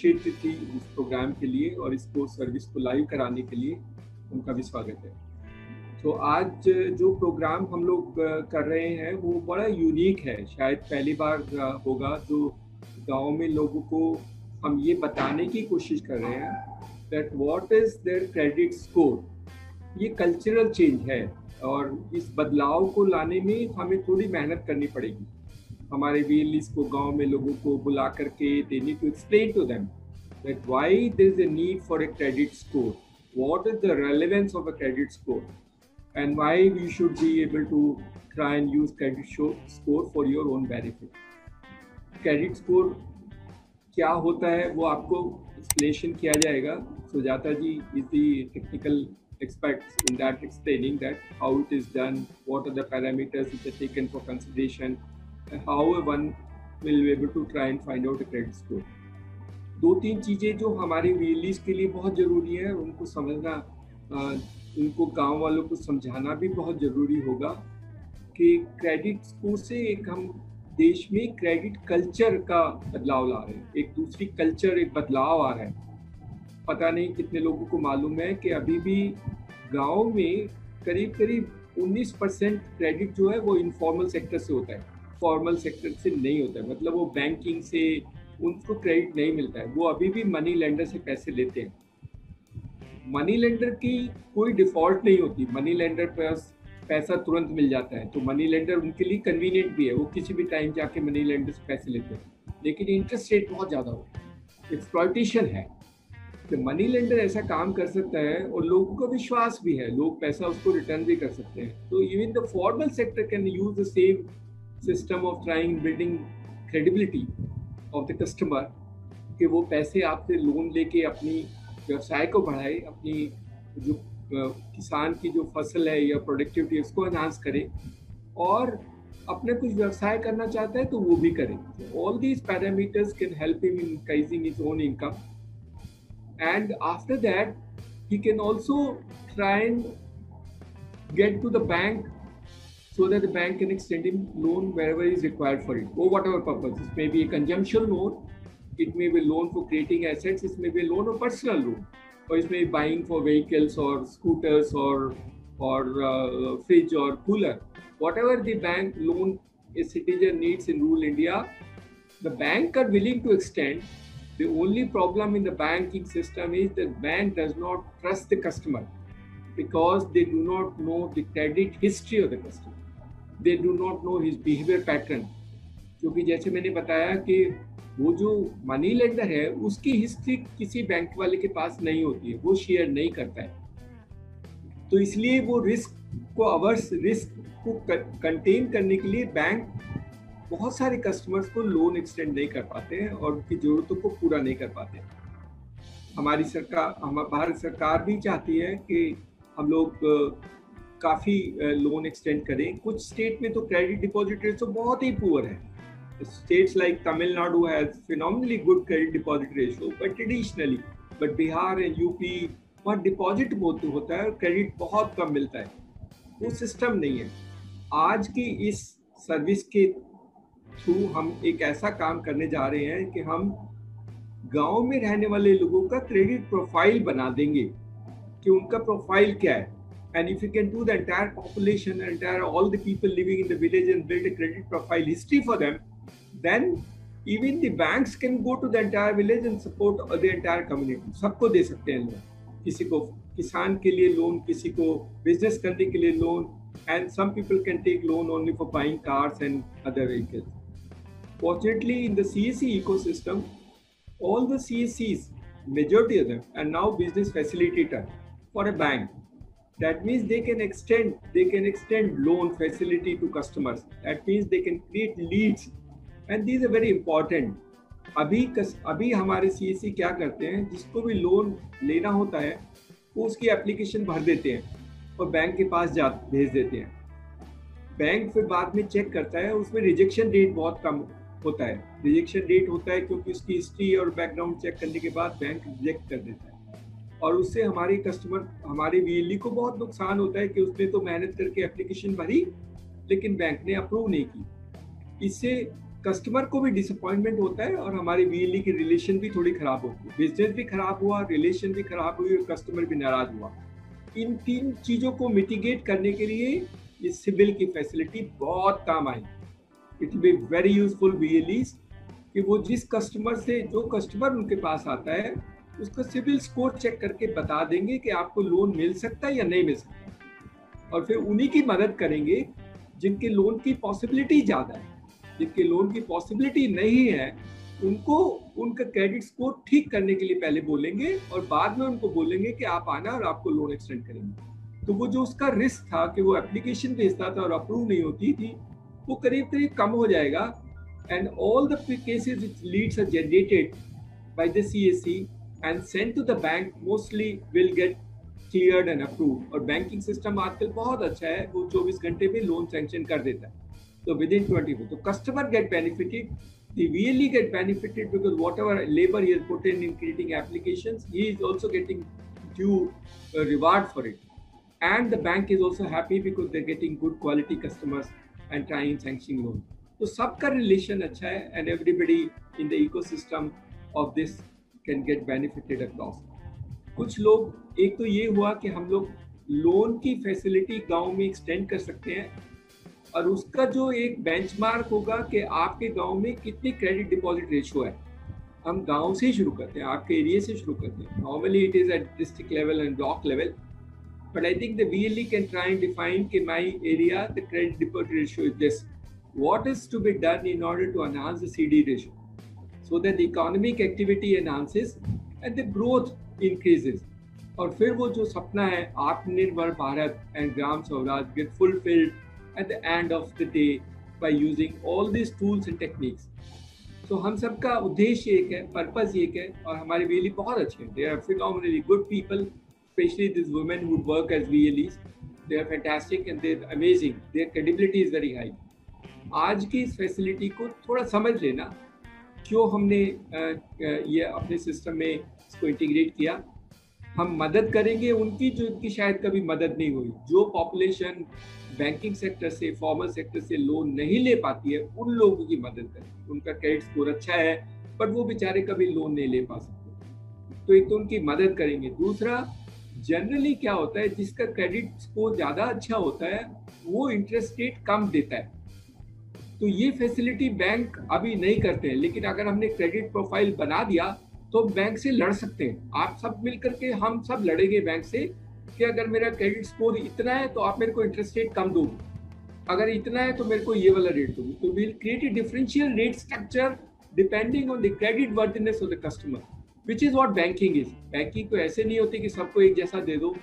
क्षेत्र थी इस प्रोग्राम के लिए और इसको सर्विस को लाइव कराने के लिए उनका भी स्वागत है। तो आज जो प्रोग्राम हम लोग कर रहे हैं, वो बड़ा यूनिक है। शायद पहली बार होगा। जो गाँव में लोगों को हम ये बताने की कोशिश कर रहे हैं that what is their credit score ये कल्चरल चेंज है और इस बदलाव को लाने में हमें थोड़ी मेहनत करनी पड़ेगी। हमारे वीएलईस को, गाँव में लोगों को बुला करके they need to explain to them That why there is a need for a credit score what is the relevance of a credit score and why we should be able to try and use credit score for your own benefit. Credit score क्या होता है वो आपको explanation किया जाएगा Sujata ji is the technical experts in that explaining that how it is done, what are the parameters which are taken for consideration, and how one will be able to try and find out a credit score. दो तीन चीज़ें जो हमारे release के लिए बहुत ज़रूरी है, उनको समझना उनको गाँव वालों को समझाना भी बहुत ज़रूरी होगा कि क्रेडिट स्कोर से एक हम देश में क्रेडिट कल्चर का बदलाव ला रहे हैं। एक दूसरी कल्चर एक बदलाव आ रहा है। पता नहीं कितने लोगों को मालूम है कि अभी भी गाँव में करीब करीब 19 परसेंट क्रेडिट जो है वो इनफॉर्मल सेक्टर से होता है। फॉर्मल सेक्टर से नहीं होता है। मतलब वो बैंकिंग से उनको क्रेडिट नहीं मिलता है। वो अभी भी मनी लेंडर से पैसे लेते हैं। मनी लेंडर की कोई डिफ़ॉल्ट नहीं होती। मनी लेंडर पास पैसा तुरंत मिल जाता है। तो मनी लेंडर उनके लिए कन्वीनियंट भी है। वो किसी भी टाइम जाके मनी लेंडर से पैसे लेते हैं। लेकिन इंटरेस्ट रेट बहुत ज़्यादा होता है। एक्सप्लॉयटेशन है। तो मनी लेंडर ऐसा काम कर सकता है और लोगों को विश्वास भी है। लोग पैसा उसको रिटर्न भी कर सकते हैं। तो even the formal sector can use the same system of trying building credibility of the customer कि वो पैसे आपसे लोन लेके अपनी व्यवसाय को बढ़ाए, अपनी जो किसान की जो फ़सल है या प्रोडक्टिविटी उसको एनहांस करे और अपने कुछ व्यवसाय करना चाहता है तो वो भी करे। All these parameters can help him in increasing his own income and after that can also try and get to the bank so that the bank can extend him loan wherever is required for it. Or whatever purpose. It may be a consumption loan. It may be loan for creating assets. It may be a loan or personal loan. Or it may be buying for vehicles or scooters or or uh, fridge or cooler. Whatever the bank loan a citizen needs in rural india the bank are willing to extend. The only problem in the banking system is that bank does not trust the customer because they do not know the credit history of the customer. They do not know his behavior pattern. क्योंकि जैसे मैंने बताया कि वो जो money lender है, उसकी history किसी बैंक वाले के पास नहीं होती है, वो शेयर नहीं करता है तो इसलिए वो रिस्क को अवर्स रिस्क को कंटेन करने के लिए बैंक बहुत सारे कस्टमर्स को लोन एक्सटेंड नहीं कर पाते हैं और उनकी ज़रूरतों को पूरा नहीं कर पाते हमारी सरकार हम भारत सरकार भी चाहती है कि हम लोग काफ़ी लोन एक्सटेंड करें। कुछ स्टेट में तो क्रेडिट डिपॉजिट रेट तो बहुत ही पुअर है। States like Tamil Nadu has phenomenally good credit deposit ratio, but traditionally, but Bihar and UP वहाँ डिपॉजिट बहुत होता है और क्रेडिट बहुत कम मिलता है। वो सिस्टम नहीं है। आज की इस सर्विस के थ्रू हम एक ऐसा काम करने जा रहे हैं कि हम गाँव में रहने वाले लोगों का क्रेडिट प्रोफ़ाइल बना देंगे कि उनका प्रोफ़ाइल क्या है। and if you can do the entire population entire all the people living in the village and build a credit profile history for them then even the banks can go to the entire village and support the entire community सबको दे सकते हैं loan किसी को किसान के लिए loan किसी को बिजनेस करने के लिए loan and some people can take loan only for buying cars and other vehicles Fortunately, in the CSC ecosystem, all the CSCs, majority of them, are now business facilitator for a bank. That means they can extend, they can extend loan facility to customers. That means they can create leads, and these are very important. अभी कस, अभी हमारे सी e क्या करते हैं? जिसको भी loan लेना होता है वो उसकी एप्लीकेशन भर देते हैं और बैंक के पास जा भेज देते हैं। बैंक फिर बाद में चेक करता है उसमें रिजेक्शन रेट बहुत कम होता है। रिजेक्शन रेट होता है क्योंकि उसकी हिस्ट्री और बैकग्राउंड चेक करने के बाद बैंक रिजेक्ट कर देता है। और उससे हमारे कस्टमर हमारे वी को बहुत नुकसान होता है कि उसने तो मेहनत करके एप्लीकेशन भरी, लेकिन बैंक ने अप्रूव नहीं की। इससे कस्टमर को भी डिसअपॉइंटमेंट होता है और हमारे वीएलई की रिलेशन भी थोड़ी खराब होती है। बिज़नेस भी खराब हुआ रिलेशन भी खराब हुई और कस्टमर भी नाराज़ हुआ। इन तीन चीज़ों को मिटिगेट करने के लिए इस सिविल की फैसिलिटी बहुत काम आई। It be very useful we कि वो जिस कस्टमर से, जो कस्टमर उनके पास आता है उसका सिविल स्कोर चेक करके बता देंगे कि आपको लोन मिल सकता है या नहीं मिल सकता और फिर उन्हीं की मदद करेंगे जिनके लोन की पॉसिबिलिटी ज़्यादा है। जिनके लोन की पॉसिबिलिटी नहीं है, उनको उनका क्रेडिट स्कोर ठीक करने के लिए पहले बोलेंगे और बाद में उनको बोलेंगे कि आप आना और आपको लोन एक्सटेंड करेंगे। तो वो जो उसका रिस्क था कि वो एप्लीकेशन भेजता था और अप्रूव नहीं होती थी, वो करीब करीब कम हो जाएगा। And all the which leads are generated CSC And send to the bank mostly will get cleared and approve और बैंकिंग सिस्टम आजकल बहुत अच्छा है वो 24 घंटे में लोन सेंक्शन कर देता है तो विद इन ट्वेंटी फोर तो customer get benefited the VLE get benefited because whatever labor he has put in in creating applications, he is also getting due uh, reward for it. And the bank is also happy because they're getting good quality customers and trying sanctioning loan. तो सबका relation अच्छा है and everybody in the ecosystem of this can get benefited across कुछ लोग, एक तो ये हुआ कि हम लोग लोन की फैसिलिटी गाँव में एक्सटेंड कर सकते हैं और उसका जो एक बेंचमार्क होगा कि आपके गाँव में कितनी क्रेडिट डिपॉजिट रेशियो है, हम गाँव से शुरू करते हैं, आपके एरिया से शुरू करते हैं। Normally it is at district level and block level but I think the VLE can try and define कि my area, the credit deposit ratio is this. What is to be done in order to enhance the so that the economic activity enhances and the growth increases. और फिर वो जो सपना है, आत्मनिर्भर Bharat and Gram Swaraj get fulfilled at the end of the day by using all these tools and techniques. तो हम सबका उद्देश्य एक है पर्पज एक है और हमारे वीएलई बहुत अच्छे हैं they are phenomenally good people specially this women would work as VLEs they are fantastic and they amazing their credibility is very high आज की इस फैसिलिटी को थोड़ा समझ लेना क्यों हमने ये अपने सिस्टम में इसको इंटीग्रेट किया? हम मदद करेंगे उनकी जो उनकी शायद कभी मदद नहीं हुई। जो पॉपुलेशन बैंकिंग सेक्टर से फॉर्मल सेक्टर से लोन नहीं ले पाती है, उन लोगों की मदद करें उनका क्रेडिट स्कोर अच्छा है बट वो बेचारे कभी लोन नहीं ले पा सकते। तो एक तो उनकी मदद करेंगे। दूसरा जनरली क्या होता है, जिसका क्रेडिट स्कोर ज़्यादा अच्छा होता है, वो इंटरेस्ट रेट कम देता है। तो ये फैसिलिटी बैंक अभी नहीं करते हैं। लेकिन अगर हमने क्रेडिट प्रोफ़ाइल बना दिया तो बैंक से लड़ सकते हैं। आप सब मिलकर के, हम सब लड़ेंगे बैंक से कि अगर मेरा क्रेडिट स्कोर इतना है तो आप मेरे को इंटरेस्ट रेट कम दो अगर इतना है तो मेरे को ये वाला रेट दो तो will create a differential rate structure depending on the credit worthiness of the customer which is what banking is banking को ऐसे नहीं होती कि सबको एक जैसा दे दो।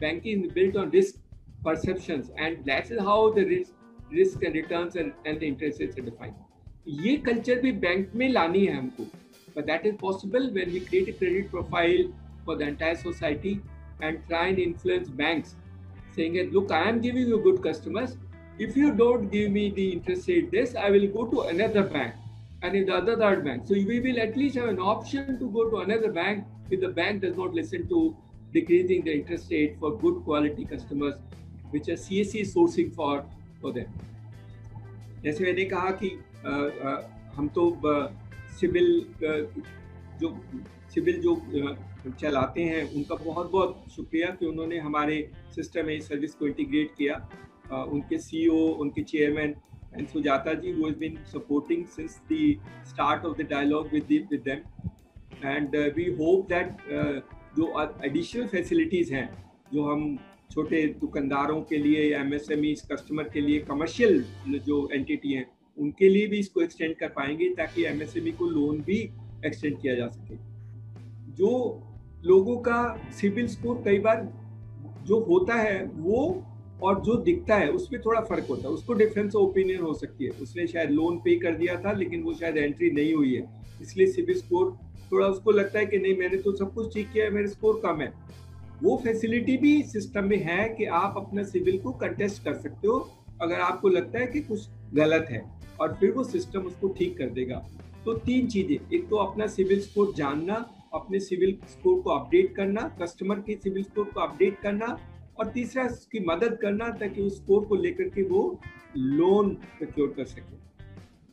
Banking built on risk perception and that is how the risk risk and returns and and interest rates are defined ये कल्चर भी बैंक में लानी है हमको but that is possible when we create a credit profile for the entire society and try and influence banks saying that look i am giving you good customers if you don't give me the interest rate this i will go to another bank and in the other third bank so we will at least have an option to go to another bank if the bank does not listen to decreasing the interest rate for good quality customers which are CSC sourcing for for them जैसे मैंने कहा कि हम तो civil जो civil जो चलाते हैं, उनका बहुत बहुत शुक्रिया कि उन्होंने हमारे सिस्टम में सर्विस को इंटीग्रेट किया। उनके सीईओ, उनके चेयरमैन, एंड सुजाता जी वो been supporting since the start of the dialogue with with them and we hope that जो एडिशनल फैसिलिटीज़ हैं, जो हम छोटे दुकानदारों के लिए या एम कस्टमर के लिए कमर्शियल जो एंटिटी हैं, उनके लिए भी इसको एक्सटेंड कर पाएँगे ताकि एम एस को लोन भी एक्सटेंड किया जा सके। जो लोगों का सिविल स्कोर कई बार जो होता है वो और जो दिखता है उसमें थोड़ा फ़र्क होता है। उसको डिफरेंस ऑफ़ ओपिनियन हो सकती है। उसने शायद लोन पे कर दिया था, लेकिन वो शायद एंट्री नहीं हुई है। इसलिए सिविल स्कोर थोड़ा उसको लगता है कि नहीं, मैंने तो सब कुछ ठीक किया है, मेरे स्कोर कम है। वो फैसिलिटी भी सिस्टम में है कि आप अपना सिविल को कंटेस्ट कर सकते हो, अगर आपको लगता है कि कुछ गलत है और फिर वो सिस्टम उसको ठीक कर देगा। तो तीन चीज़ें, एक तो अपना सिविल स्कोर जानना, अपने सिविल स्कोर को अपडेट करना कस्टमर के सिविल स्कोर को अपडेट करना, और तीसरा उसकी मदद करना ताकि उस स्कोर को लेकर के वो लोन प्रक्योर कर सके।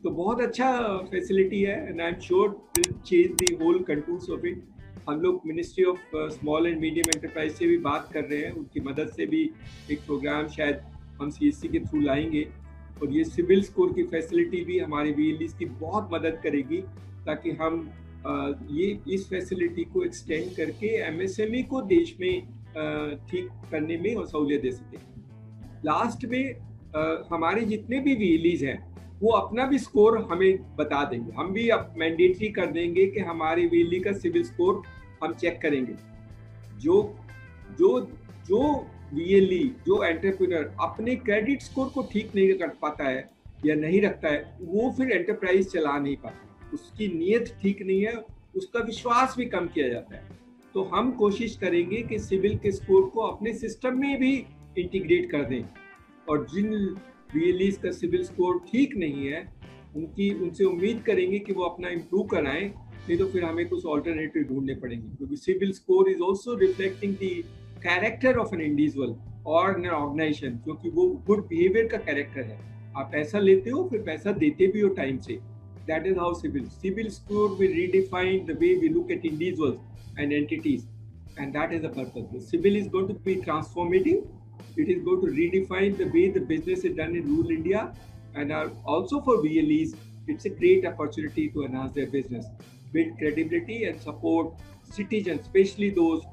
तो बहुत अच्छा फैसिलिटी है and I am sure change the whole contours of it हम लोग ministry of small and medium enterprise से भी बात कर रहे हैं। उनकी मदद से भी एक प्रोग्राम शायद हम सीएससी के थ्रू लाएँगे। और ये सिविल स्कोर की फैसिलिटी भी हमारे वी की बहुत मदद करेगी ताकि हम ये, इस फैसिलिटी को एक्सटेंड करके एमएसएमई को देश में ठीक करने में और सहूलियत दे सके। लास्ट में हमारे जितने भी वी हैं वो अपना भी स्कोर हमें बता देंगे। हम भी अब मैंडेटरी कर देंगे कि हमारे वीली का सिविल स्कोर हम चेक करेंगे। जो जो जो वीएलई जो एंटरप्रेन्योर अपने क्रेडिट स्कोर को ठीक नहीं कर पाता है या नहीं रखता है, वो फिर एंटरप्राइज चला नहीं पाता उसकी नीयत ठीक नहीं है, उसका विश्वास भी कम किया जाता है। तो हम कोशिश करेंगे कि सिविल के स्कोर को अपने सिस्टम में भी इंटीग्रेट कर दें। और जिन वीएलईज का सिविल स्कोर ठीक नहीं है, उनकी, उनसे उम्मीद करेंगे कि वो अपना इम्प्रूव कराएँ, नहीं तो फिर हमें कुछ ऑल्टरनेटिव ढूँढने पड़ेंगे, क्योंकि CIBIL score is also reflecting the character of an individual और एन ऑर्गेनाइजेशन क्योंकि वो गुड बिहेवियर का कैरेक्टर है आप पैसा लेते हो, फिर पैसा देते भी हो टाइम से that is how CIBIL CIBIL score will redefine the way we look at individuals and entities that is the purpose. The civil is going to be transformative It is going to redefine the way the business is done in rural India and are also for VLEs, it's a great opportunity to enhance their business, build credibility and support citizens, especially those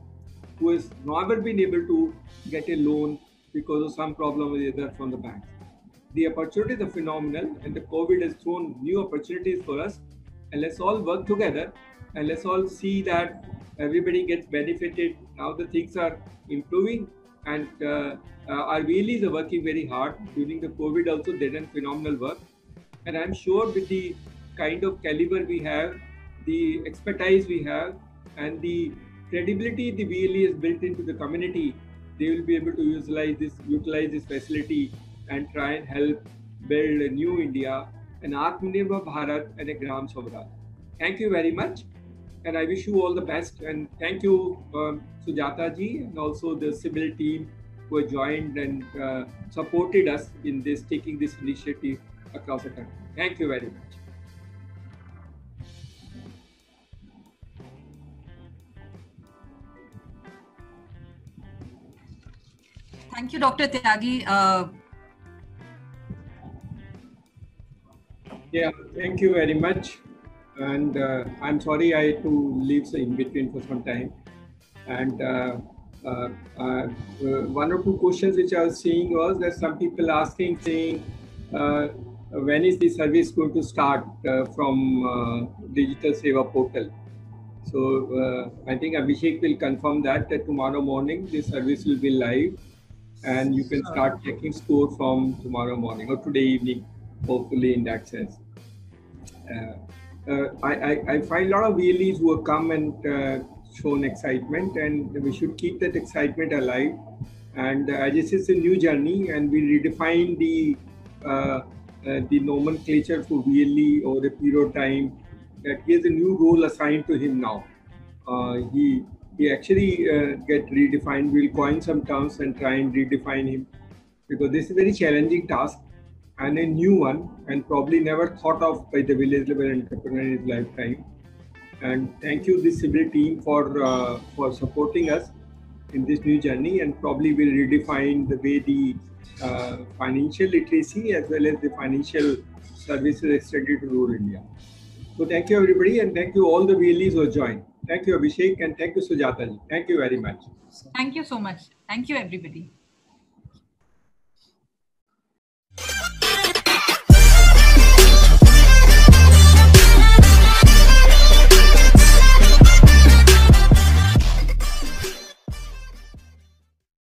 who has never been able to get a loan because of some problem or the other from the bank. The opportunities are phenomenal and the COVID has thrown new opportunities for us. And let's all work together and let's all see that everybody gets benefited. Now the things are improving and uh, uh, our VLEs are working very hard during the COVID. Also, they done phenomenal work, and I'm sure with the kind of caliber we have, the expertise we have, and the credibility the VLE has built into the community, they will be able to utilize this utilize this facility and try and help build a new India, an Atmanirbhar Bharat, and a Gram Swaraj. Thank you very much and I wish you all the best. And thank you, um, Sujata ji, and also the civil team who have joined and uh, supported us in this taking this initiative across the country. Thank you very much. Thank you, Dr. Tyagi. Uh, yeah, thank you very much and uh, I'm sorry I had to leave in between for some time. And uh, uh, uh, one or two questions which I was seeing was that some people asking, saying, uh, when is the service going to start uh, from Digital Seva portal? So I think Abhishek will confirm that, that tomorrow morning the service will be live and you can start checking score from tomorrow morning or today evening, hopefully in that sense. Uh, uh, I, I, I, find a lot of VLEs who have come and uh, shown excitement, and we should keep that excitement alive. And uh, this is a new journey, and we redefine the uh, uh, the nomenclature for VLE over a period of time. That he has a new role assigned to him now. Uh, he he actually get redefined. We'll coin some terms and try and redefine him because this is a very challenging task and a new one and probably never thought of by the village level entrepreneur in his lifetime. And thank you, this civil team, for uh, for supporting us in this new journey and probably will redefine the way the uh, financial literacy as well as the financial services extended to rural India. So thank you everybody and thank you all the VLEs who joined. Thank you Abhishek and thank you Sujata. Thank you very much. Thank you so much. Thank you everybody.